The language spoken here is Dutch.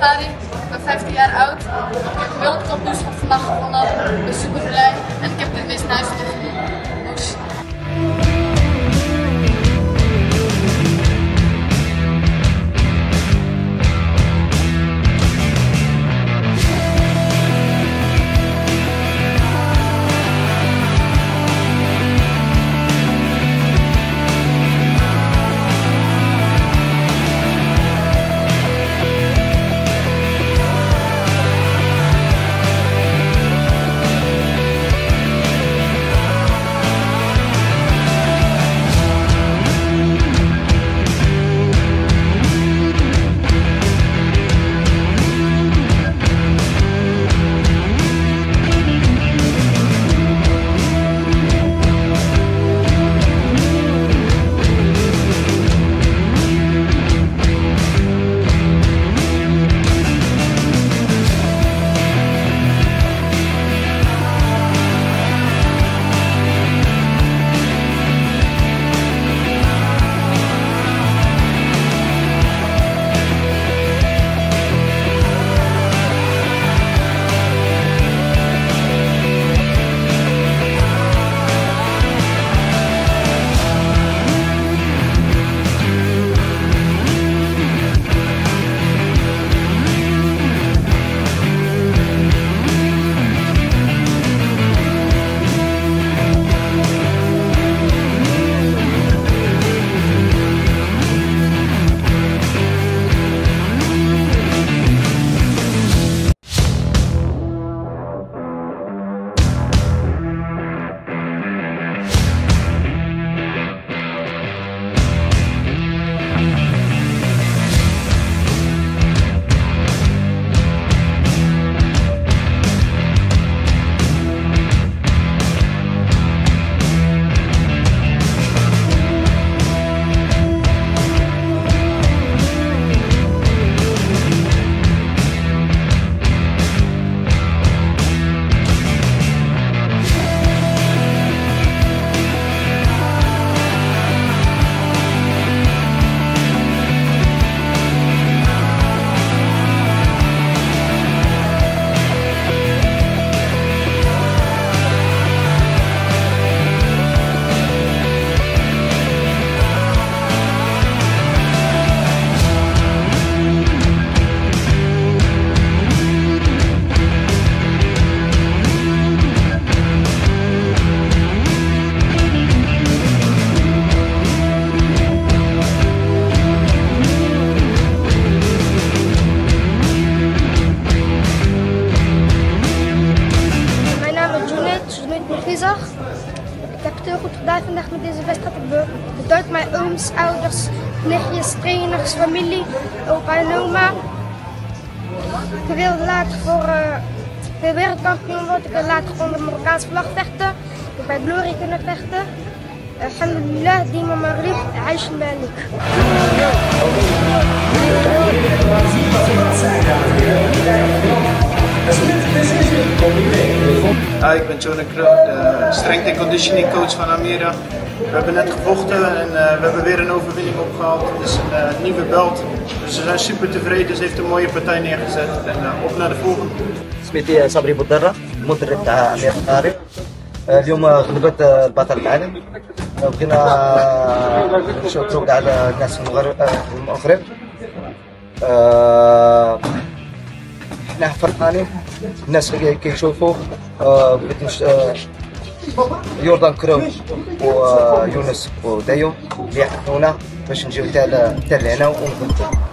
about Het be- bedankt mijn ooms, ouders, nichtjes, trainers, familie, opa en oma. Ik wil later voor uh, de wereldkampioen worden. Ik wil later onder de Marokkaanse vlag vechten. Ik wil bij Glory kunnen vechten. Alhamdulillah, ديما مغرب عايش الملك. Hi, ik ben Jonah Krul, de strength and conditioning coach van Amira. We hebben net gevochten en uh, we hebben weer een overwinning opgehaald. Het is een uh, nieuwe belt, dus we zijn super tevreden. Ze heeft een mooie partij neergezet en uh, op naar de volgende. سميتي صبري بودرة المدرب تاع امير قاري اليوم غلبت البطل العالم بغينا نشكروا كاع الناس في المغرب إحنا فرحانين. الناس اللي كيشوفوا آه, آه، يوردان كرو ويونس آه، ودايو اللي يعطونا باش نجيو حتى لهنا ونقدموا